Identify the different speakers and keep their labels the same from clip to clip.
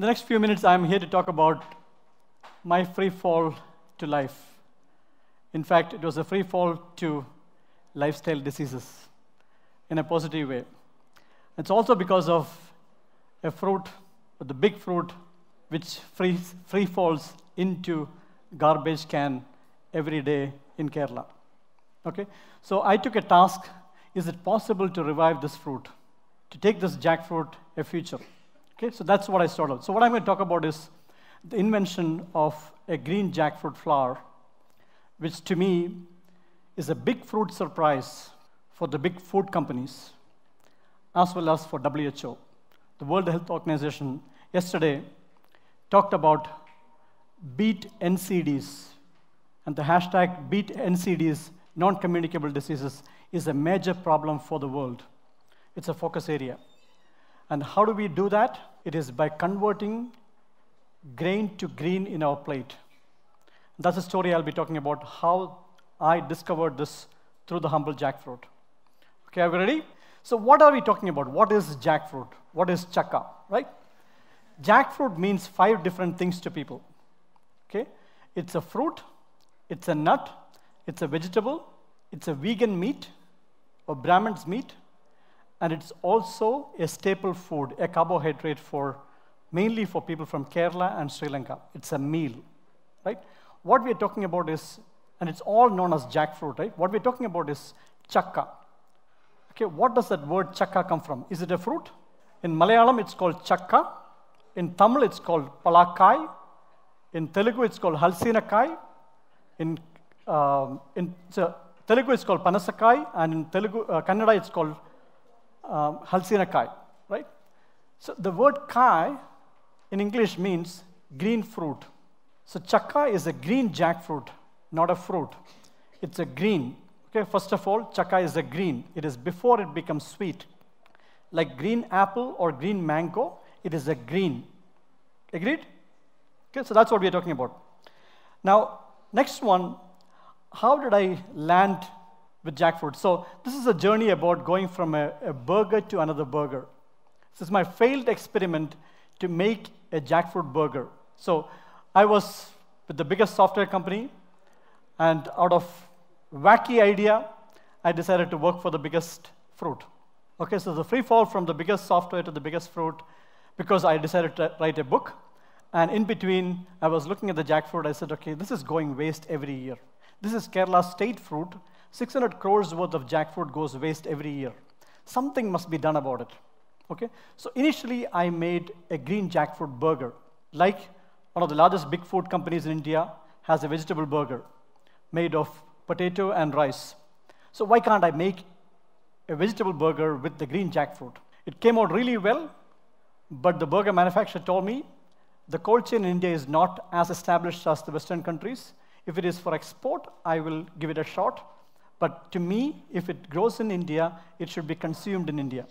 Speaker 1: In the next few minutes, I'm here to talk about my free fall to life. In fact, it was a free fall to lifestyle diseases in a positive way. It's also because of a fruit, the big fruit, which free, free falls into garbage can every day in Kerala. Okay? So I took a task is it possible to revive this fruit? To take this jackfruit a future? Okay, so that's what I started. So what I'm going to talk about is the invention of a green jackfruit flour, which to me is a big fruit surprise for the big food companies, as well as for WHO. The World Health Organization yesterday talked about beat NCDs, and the hashtag beat NCDs, non communicable diseases, is a major problem for the world. It's a focus area. And how do we do that? It is by converting grain to green in our plate. That's a story I'll be talking about how I discovered this through the humble jackfruit. Okay, are we ready? So, what are we talking about? What is jackfruit? What is chakka, right? Jackfruit means five different things to people. Okay? It's a fruit, it's a nut, it's a vegetable, it's a vegan meat, or Brahmin's meat, and it's also a staple food, a carbohydrate for mainly for people from Kerala and Sri Lanka. It's a meal, right? What we're talking about is, and it's all known as jackfruit, right? What we're talking about is chakka. Okay, what does that word chakka come from? Is it a fruit? In Malayalam, it's called chakka. In Tamil, it's called palakai. In Telugu, it's called halsinakai. In, um, in Telugu, it's called panasakai, and in Telugu, uh, Kannada, it's called um, halsinakai, right? So the word kai in English means green fruit. So chakka is a green jackfruit, not a fruit. It's a green. Okay, first of all, chakka is a green. It is before it becomes sweet. Like green apple or green mango, it is a green. Agreed? Okay, so that's what we're talking about. Now, next one, how did I land with jackfruit? So this is a journey about going from a, a burger to another burger. This is my failed experiment to make a jackfruit burger. So I was with the biggest software company, and out of wacky idea, I decided to work for the biggest fruit. Okay, so the free fall from the biggest software to the biggest fruit because I decided to write a book. And in between, I was looking at the jackfruit. I said, okay, this is going waste every year. This is Kerala's state fruit. 600 crores worth of jackfruit goes waste every year. Something must be done about it. Okay? So initially, I made a green jackfruit burger. Like one of the largest big food companies in India has a vegetable burger made of potato and rice. So why can't I make a vegetable burger with the green jackfruit? It came out really well, but the burger manufacturer told me the cold chain in India is not as established as the Western countries. If it is for export, I will give it a shot. But to me, if it grows in India, it should be consumed in India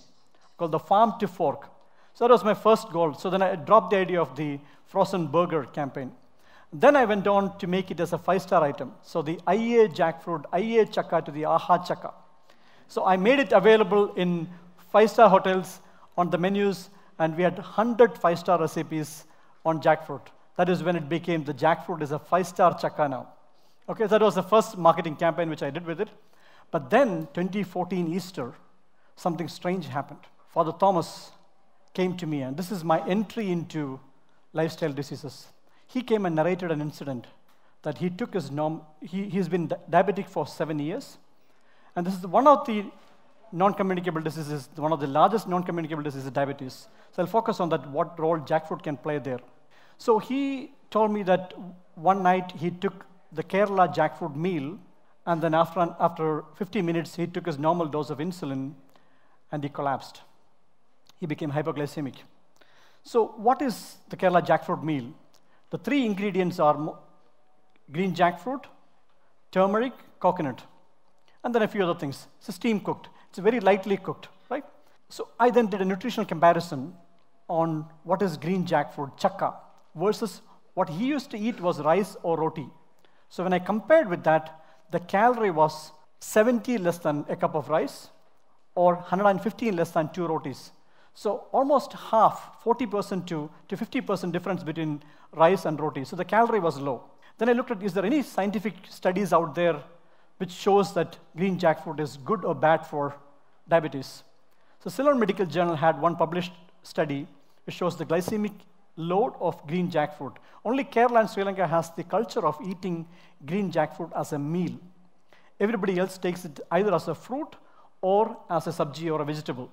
Speaker 1: called the Farm to Fork. So that was my first goal. So then I dropped the idea of the frozen burger campaign. Then I went on to make it as a five star item. So the IEA jackfruit, IEA chakka to the AHA chakka. So I made it available in five star hotels on the menus, and we had 100 five star recipes on jackfruit. That is when it became the jackfruit is a five star chakka now. Okay, so that was the first marketing campaign which I did with it. But then, 2014 Easter, something strange happened. Father Thomas came to me, and this is my entry into lifestyle diseases. He came and narrated an incident that he took his norm, he, he's been diabetic for seven years, and this is one of the non communicable diseases, one of the largest non communicable diseases, is diabetes. So I'll focus on that, what role jackfruit can play there. So he told me that one night he took the Kerala jackfruit meal, and then after, after 50 minutes, he took his normal dose of insulin and he collapsed he became hypoglycemic. So, what is the Kerala jackfruit meal? The three ingredients are green jackfruit, turmeric, coconut, and then a few other things. It's steam cooked. It's very lightly cooked, right? So I then did a nutritional comparison on what is green jackfruit, chakka, versus what he used to eat was rice or roti. So when I compared with that, the calorie was 70 less than a cup of rice or 115 less than two rotis. So almost half, 40% to, to 50% difference between rice and roti. So the calorie was low. Then I looked at, is there any scientific studies out there which shows that green jackfruit is good or bad for diabetes? So Ceylon Medical Journal had one published study which shows the glycemic load of green jackfruit. Only Kerala and Sri Lanka has the culture of eating green jackfruit as a meal. Everybody else takes it either as a fruit or as a sabji or a vegetable.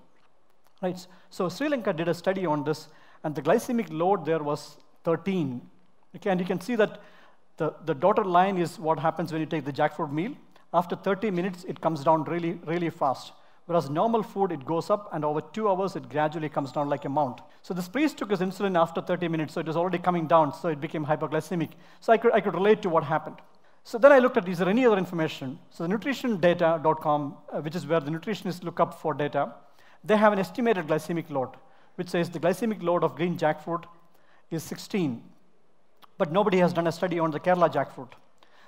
Speaker 1: Right? So Sri Lanka did a study on this, and the glycemic load there was 13. Okay, and you can see that the, the dotted line is what happens when you take the jackfruit meal. After 30 minutes, it comes down really, really fast. Whereas normal food, it goes up, and over two hours, it gradually comes down like a mount. So this priest took his insulin after 30 minutes, so it was already coming down, so it became hypoglycemic. So I could, I could relate to what happened. So then I looked at, is there any other information? So the nutritiondata.com, uh, which is where the nutritionists look up for data, they have an estimated glycemic load, which says the glycemic load of green jackfruit is 16. But nobody has done a study on the Kerala jackfruit.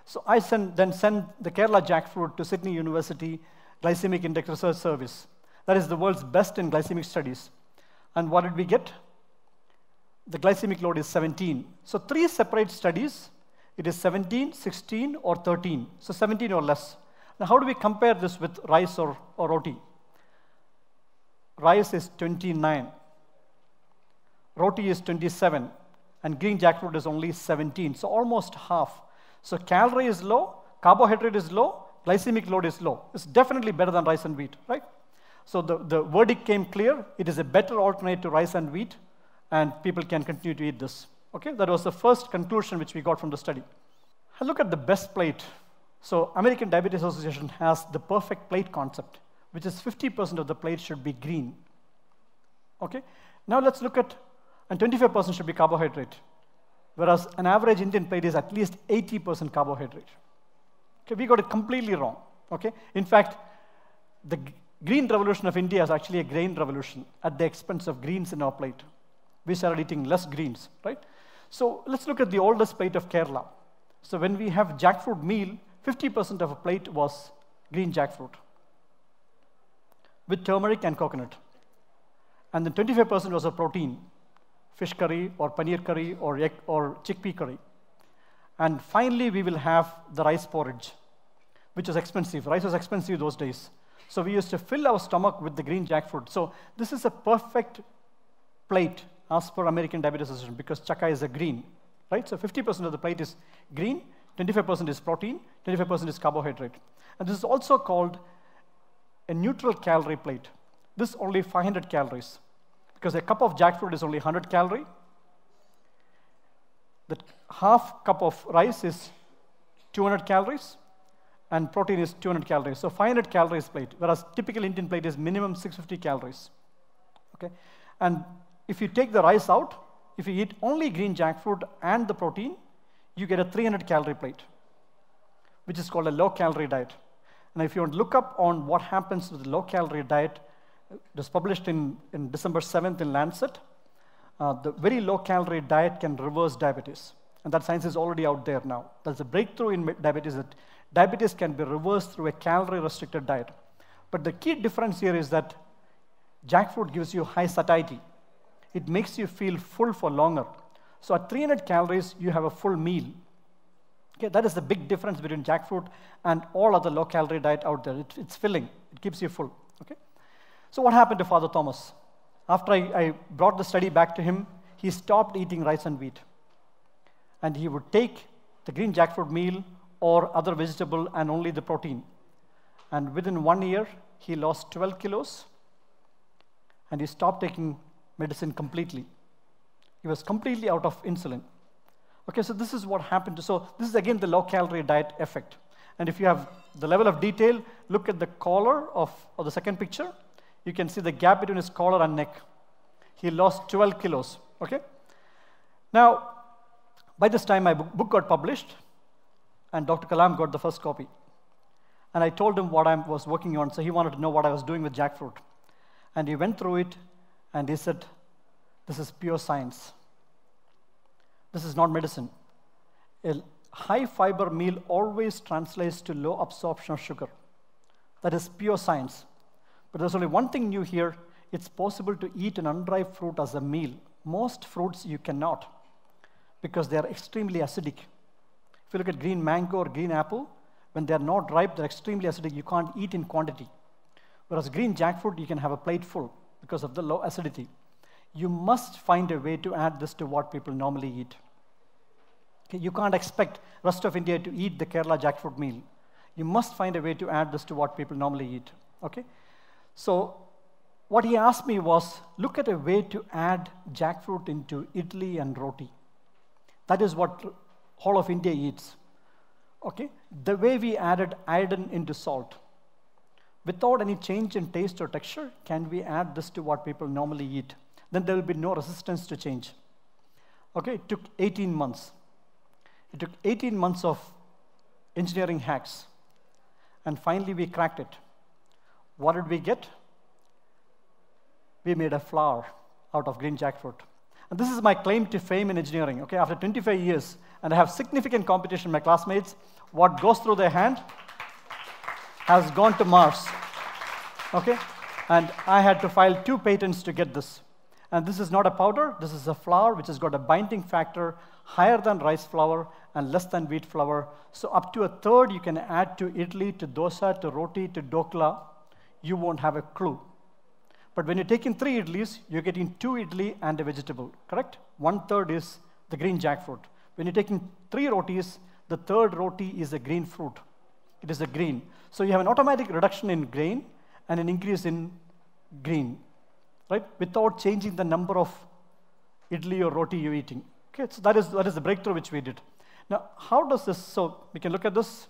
Speaker 1: So I send, then sent the Kerala jackfruit to Sydney University Glycemic Index Research Service. That is the world's best in glycemic studies. And what did we get? The glycemic load is 17. So three separate studies. It is 17, 16, or 13. So 17 or less. Now how do we compare this with rice or, or roti? Rice is 29. Roti is 27. And green jackfruit is only 17. So almost half. So calorie is low, carbohydrate is low, glycemic load is low. It's definitely better than rice and wheat, right? So the, the verdict came clear. It is a better alternate to rice and wheat, and people can continue to eat this. Okay, that was the first conclusion which we got from the study. I look at the best plate. So American Diabetes Association has the perfect plate concept, which is 50% of the plate should be green. Okay, now let's look at, and 25% should be carbohydrate, whereas an average Indian plate is at least 80% carbohydrate. Okay, we got it completely wrong. Okay, in fact, the green revolution of India is actually a grain revolution at the expense of greens in our plate. We started eating less greens, right? So let's look at the oldest plate of Kerala. So when we have jackfruit meal, 50% of a plate was green jackfruit with turmeric and coconut. And then 25% was a protein, fish curry or paneer curry or egg or chickpea curry. And finally, we will have the rice porridge, which was expensive. Rice was expensive those days. So we used to fill our stomach with the green jackfruit. So this is a perfect plate as per American Diabetes Association because chakka is a green, right? So 50% of the plate is green, 25% is protein, 25% is carbohydrate. And this is also called a neutral calorie plate. This is only 500 calories because a cup of jackfruit is only 100 calorie. The half cup of rice is 200 calories and protein is 200 calories. So 500 calories plate, whereas typical Indian plate is minimum 650 calories. Okay? And if you take the rice out, if you eat only green jackfruit and the protein, you get a 300 calorie plate, which is called a low calorie diet. And if you want to look up on what happens with the low calorie diet, it was published in, in December 7th in Lancet. Uh, the very low calorie diet can reverse diabetes. And that science is already out there now. That's a breakthrough in diabetes that diabetes can be reversed through a calorie restricted diet. But the key difference here is that jackfruit gives you high satiety. It makes you feel full for longer. So at 300 calories, you have a full meal. Okay, that is the big difference between jackfruit and all other low calorie diet out there. It, it's filling, it keeps you full. Okay? So what happened to Father Thomas? After I, I brought the study back to him, he stopped eating rice and wheat. And he would take the green jackfruit meal or other vegetable and only the protein. And within one year, he lost 12 kilos and he stopped taking medicine completely. He was completely out of insulin. Okay, so this is what happened so this is again the low calorie diet effect. And if you have the level of detail, look at the collar of, of the second picture. You can see the gap between his collar and neck. He lost 12 kilos. Okay? Now, by this time, my book got published, and Dr. Kalam got the first copy. And I told him what I was working on, so he wanted to know what I was doing with jackfruit. And he went through it, and he said, This is pure science. This is not medicine. A high fiber meal always translates to low absorption of sugar. That is pure science. But there's only one thing new here it's possible to eat an unripe fruit as a meal. Most fruits you cannot because they are extremely acidic. If you look at green mango or green apple, when they are not ripe, they're extremely acidic. You can't eat in quantity. Whereas green jackfruit, you can have a plate full because of the low acidity. You must find a way to add this to what people normally eat. Okay, you can't expect rest of India to eat the Kerala jackfruit meal. You must find a way to add this to what people normally eat. Okay? So what he asked me was, look at a way to add jackfruit into idli and roti. That is what whole of India eats. Okay? The way we added iodine into salt. Without any change in taste or texture, can we add this to what people normally eat? Then there will be no resistance to change. Okay, it took 18 months. It took 18 months of engineering hacks. And finally, we cracked it. What did we get? We made a flour out of green jackfruit. And this is my claim to fame in engineering. Okay, after 25 years, and I have significant competition, my classmates, what goes through their hand has gone to Mars. Okay? And I had to file two patents to get this. And this is not a powder, this is a flour which has got a binding factor higher than rice flour and less than wheat flour. So up to a third you can add to idli, to dosa, to roti, to dokla. You won't have a clue. But when you take in three idlis, you're getting two idli and a vegetable, correct? One third is the green jackfruit. When you're taking three rotis, the third roti is a green fruit. It is a green. So you have an automatic reduction in grain and an increase in green right? Without changing the number of idli or roti you're eating. Okay, so that is, that is the breakthrough which we did. Now, how does this, so we can look at this.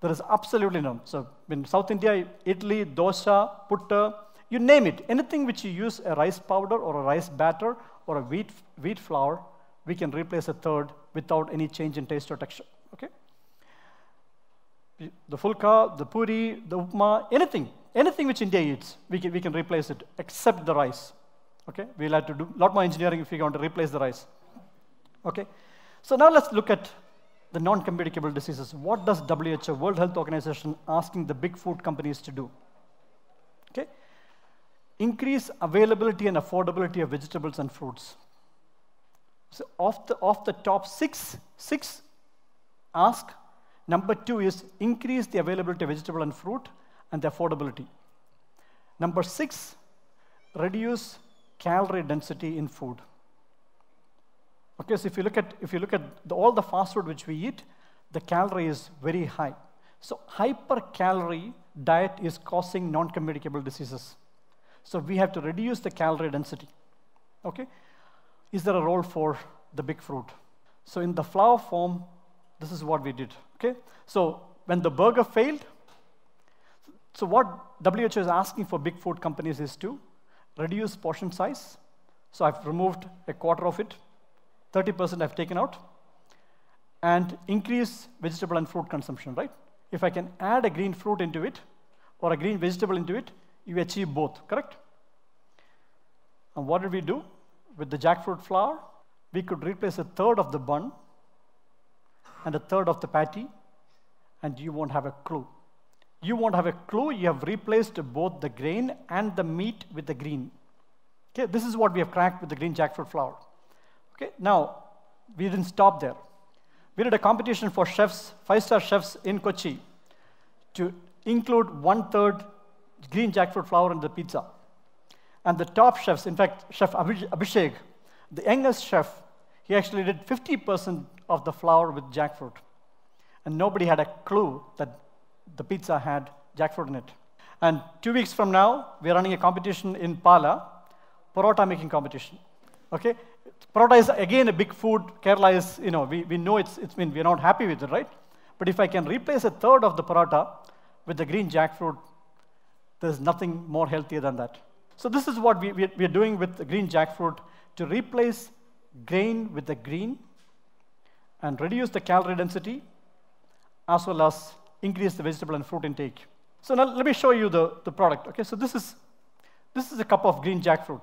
Speaker 1: There is absolutely no. So in South India, idli, dosa, putta, you name it. Anything which you use a rice powder or a rice batter or a wheat, wheat flour, we can replace a third without any change in taste or texture. Okay? The fulka, the puri, the upma, anything, anything which India eats, we can, we can replace it except the rice. Okay? We'll have to do a lot more engineering if we want to replace the rice. Okay? So now let's look at the non-communicable diseases. What does WHO, World Health Organization, asking the big food companies to do? Increase availability and affordability of vegetables and fruits. So off the, off the top six, six ask. Number two is increase the availability of vegetable and fruit and the affordability. Number six, reduce calorie density in food. Okay, so if you look at, if you look at the, all the fast food which we eat, the calorie is very high. So hypercalorie diet is causing non-communicable diseases. So we have to reduce the calorie density. Okay? Is there a role for the big fruit? So in the flour form, this is what we did. Okay? So when the burger failed, so what WHO is asking for big food companies is to reduce portion size. So I've removed a quarter of it, 30% I've taken out, and increase vegetable and fruit consumption, right? If I can add a green fruit into it or a green vegetable into it, you achieve both, correct? And what did we do? With the jackfruit flour, we could replace a third of the bun and a third of the patty, and you won't have a clue you won't have a clue. You have replaced both the grain and the meat with the green. Okay, this is what we have cracked with the green jackfruit flour. Okay, now we didn't stop there. We did a competition for chefs, five-star chefs in Kochi, to include one-third green jackfruit flour in the pizza. And the top chefs, in fact, Chef Abhishek, the youngest chef, he actually did 50% of the flour with jackfruit. And nobody had a clue that the pizza had jackfruit in it. And two weeks from now, we're running a competition in Pala, parota making competition. Okay? Parota is again a big food. Kerala is, you know, we, we know it's, it's mean we're not happy with it, right? But if I can replace a third of the parota with the green jackfruit, there's nothing more healthier than that. So this is what we, we, we are doing with the green jackfruit to replace grain with the green and reduce the calorie density as well as increase the vegetable and fruit intake. So now let me show you the, the product. Okay, so this is, this is a cup of green jackfruit.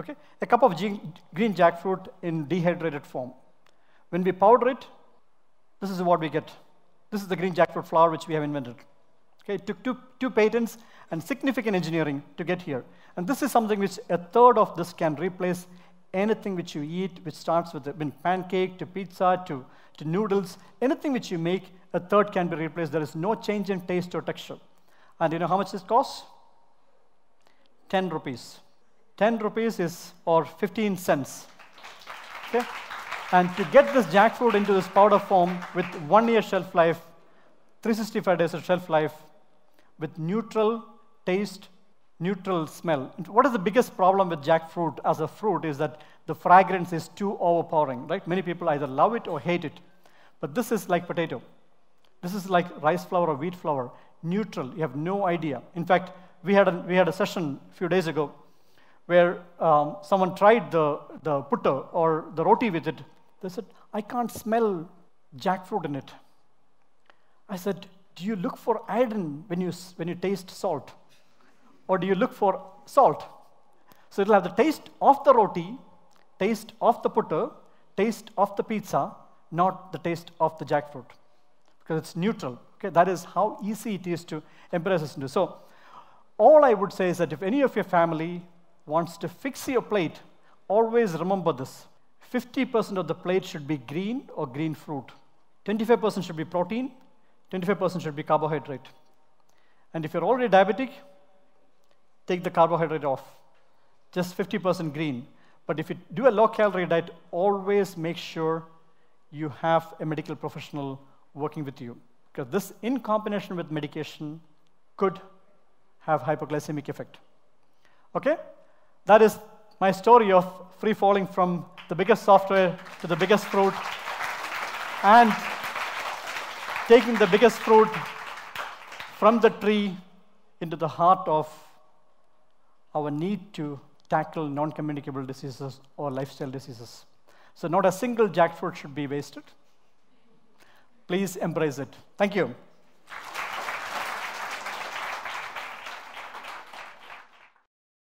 Speaker 1: Okay, a cup of green jackfruit in dehydrated form. When we powder it, this is what we get. This is the green jackfruit flour which we have invented. Okay, it took two, two patents and significant engineering to get here. And this is something which a third of this can replace anything which you eat, which starts with a pancake to pizza to, to noodles, anything which you make, a third can be replaced. There is no change in taste or texture. And you know how much this costs? 10 rupees. 10 rupees is, or 15 cents. Okay? And to get this jackfruit into this powder form with one year shelf life, 365 days of shelf life, with neutral taste, neutral smell. What is the biggest problem with jackfruit as a fruit is that the fragrance is too overpowering, right? Many people either love it or hate it. But this is like potato. This is like rice flour or wheat flour, neutral. You have no idea. In fact, we had a, we had a session a few days ago where um, someone tried the, the putta or the roti with it. They said, I can't smell jackfruit in it. I said, do you look for iodine when you, when you taste salt? Or do you look for salt? So it'll have the taste of the roti, taste of the putta, taste of the pizza, not the taste of the jackfruit. Because it's neutral. Okay, that is how easy it is to embrace this into. So all I would say is that if any of your family wants to fix your plate, always remember this. 50% of the plate should be green or green fruit. 25% should be protein, 25% should be carbohydrate. And if you're already diabetic, take the carbohydrate off. Just 50% green. But if you do a low calorie diet, always make sure you have a medical professional working with you. Because this, in combination with medication, could have hypoglycemic effect. Okay? That is my story of free falling from the biggest software to the biggest fruit and taking the biggest fruit from the tree into the heart of our need to tackle non communicable diseases or lifestyle diseases. So, not a single jackfruit should be wasted. Please embrace it. Thank you.